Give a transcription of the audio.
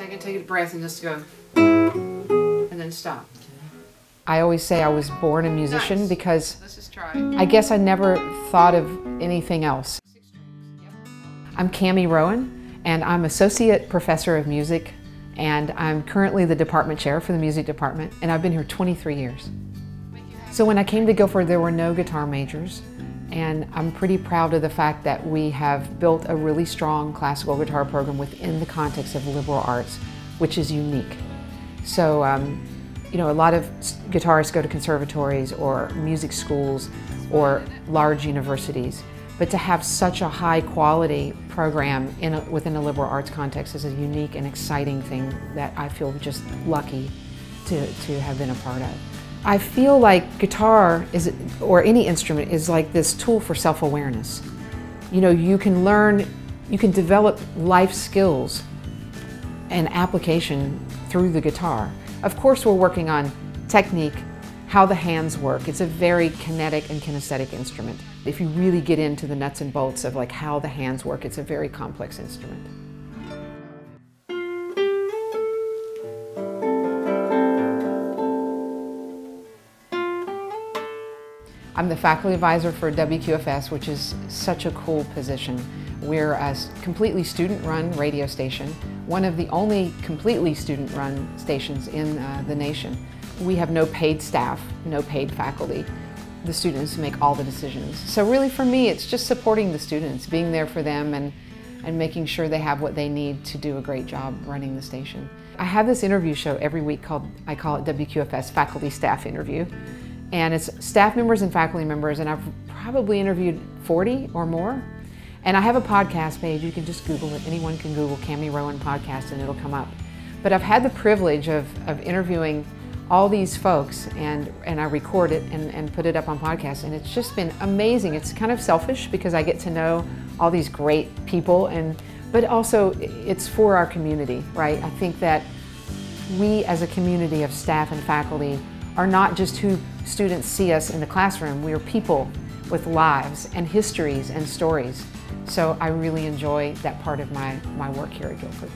second, take a breath and just go, and then stop. I always say I was born a musician Nice. because Let's just try. I guess I never thought of anything else. I'm Kami Rowan, and I'm Associate Professor of Music, and I'm currently the department chair for the music department, and I've been here 23 years. So when I came to Guilford, there were no guitar majors, and I'm pretty proud of the fact that we have built a really strong classical guitar program within the context of liberal arts, which is unique. So, um, you know, a lot of guitarists go to conservatories or music schools or large universities, but to have such a high quality program in a, within a liberal arts context is a unique and exciting thing that I feel just lucky to, to have been a part of. I feel like guitar is, or any instrument is like this tool for self-awareness. You know, you can learn, you can develop life skills and application through the guitar. Of course, we're working on technique, how the hands work. It's a very kinetic and kinesthetic instrument. If you really get into the nuts and bolts of like how the hands work, it's a very complex instrument. I'm the faculty advisor for WQFS, which is such a cool position. We're a completely student-run radio station, one of the only completely student-run stations in uh, the nation. We have no paid staff, no paid faculty. The students make all the decisions. So really for me, it's just supporting the students, being there for them and, and making sure they have what they need to do a great job running the station. I have this interview show every week called, I call it WQFS Faculty Staff Interview and it's staff members and faculty members, and I've probably interviewed 40 or more. And I have a podcast page, you can just Google it. Anyone can Google Kami Rowan Podcast and it'll come up. But I've had the privilege of, of interviewing all these folks and, and I record it and, and put it up on podcast and it's just been amazing. It's kind of selfish because I get to know all these great people and but also it's for our community, right? I think that we as a community of staff and faculty are not just who students see us in the classroom, we are people with lives and histories and stories. So I really enjoy that part of my, my work here at Guilford.